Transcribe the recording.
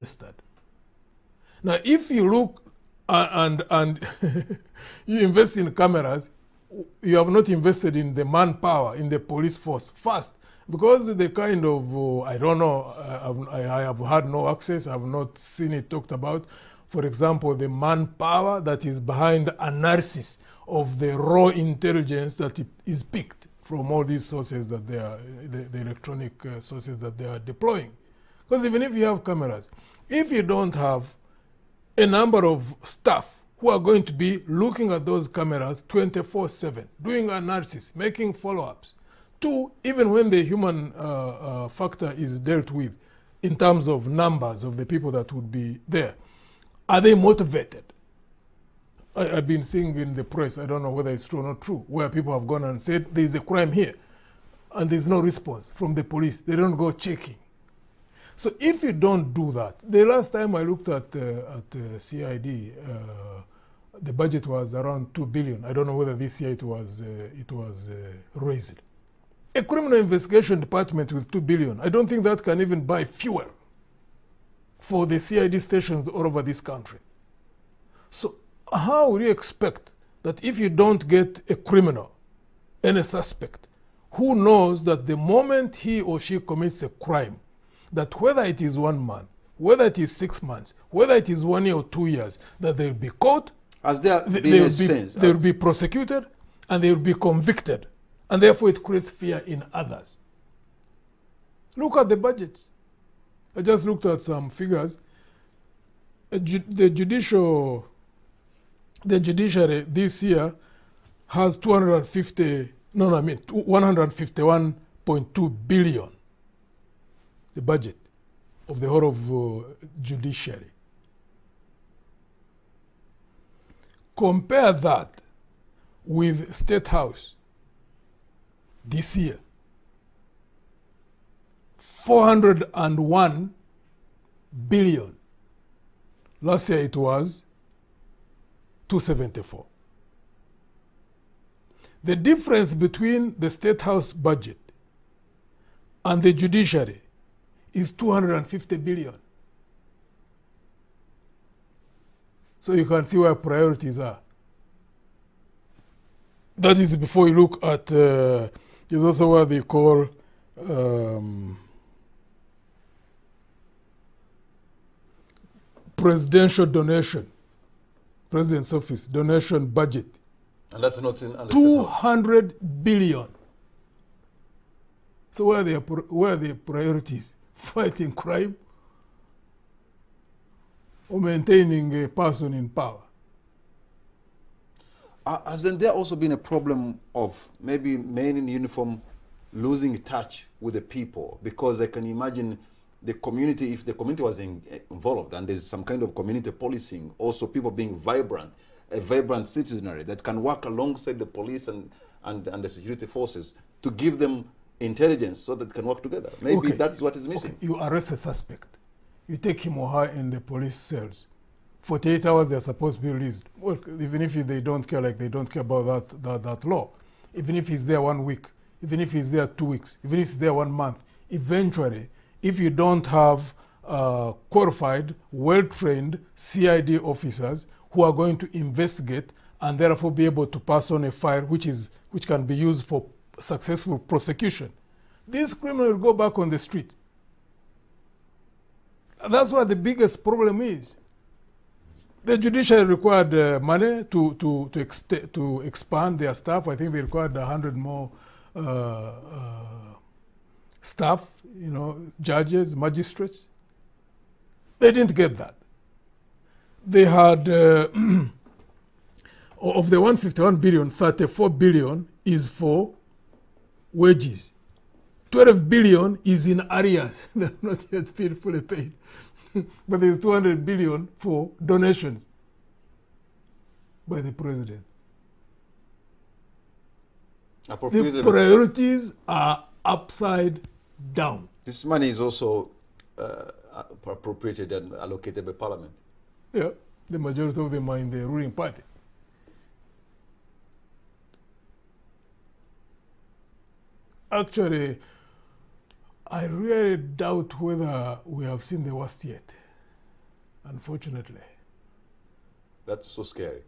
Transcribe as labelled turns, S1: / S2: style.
S1: invested. Now, if you look uh, and and you invest in cameras, you have not invested in the manpower in the police force first because the kind of uh, I don't know uh, I, I have had no access. I have not seen it talked about. For example, the manpower that is behind analysis of the raw intelligence that it is picked from all these sources that they are the, the electronic uh, sources that they are deploying. Because even if you have cameras, if you don't have a number of staff who are going to be looking at those cameras 24 7, doing analysis, making follow ups. Two, even when the human uh, uh, factor is dealt with in terms of numbers of the people that would be there, are they motivated? I, have been seeing in the press, I don't know whether it's true or not true, where people have gone and said there's a crime here and there's no response from the police. They don't go checking. So if you don't do that, the last time I looked at, uh, at uh, CID, uh, the budget was around 2 billion. I don't know whether this year it was, uh, it was uh, raised. A criminal investigation department with 2 billion, I don't think that can even buy fuel for the CID stations all over this country. So how would you expect that if you don't get a criminal and a suspect who knows that the moment he or she commits a crime, that whether it is one month, whether it is six months, whether it is one year or two years, that they will be caught,
S2: there
S1: they, they will, be, they will be prosecuted, and they will be convicted. And therefore, it creates fear in others. Look at the budget. I just looked at some figures. Ju- The judicial, the judiciary this year has 250, no, no, I mean 151.2 billion, the budget of the whole of uh, judiciary. Compare that with State House this year. 401 billion. Last year it was 274. The difference between the State House budget and the judiciary is 250 billion. So you can see where priorities are. That is before you look at, uh, there's also what they call um, presidential donation, president's office donation budget,
S2: and that's not in under State House.
S1: 200 billion. So where are the, where are the priorities? Fighting crime or maintaining a person in power?
S2: Uh, hasn't there also been a problem of maybe men in uniform losing touch with the people? Because I can imagine the community, if the community was in, involved and there's some kind of community policing, also people being vibrant, a vibrant citizenry that can work alongside the police and, and, and the security forces to give them intelligence so that they can work together. Maybe
S1: Okay.
S2: that's what is missing.
S1: Okay, you arrest a suspect. You take him or her in the police cells. 48 hours they're supposed to be released. Well, even if they don't care, like they don't care about that, that, that law. Even if he's there one week, even if he's there two weeks, even if he's there one month, eventually, if you don't have uh, qualified, well-trained CID officers who are going to investigate and therefore be able to pass on a file which, is, which can be used for successful prosecution, these criminals will go back on the street. That's what the biggest problem is. The judiciary required uh, money to, to, to, ext- to expand their staff. I think they required 100 more uh, uh, staff, you know, judges, magistrates. They didn't get that. They had, uh, of the 151 billion, 34 billion is for wages. 12 billion is in arrears that are not yet paid, fully paid. but there's 200 billion for donations by the president. The priorities are upside down.
S2: this money is also uh, appropriated and allocated by parliament.
S1: Yeah, the majority of them are in the ruling party. Actually, I really doubt whether we have seen the worst yet. unfortunately.
S2: That's so scary.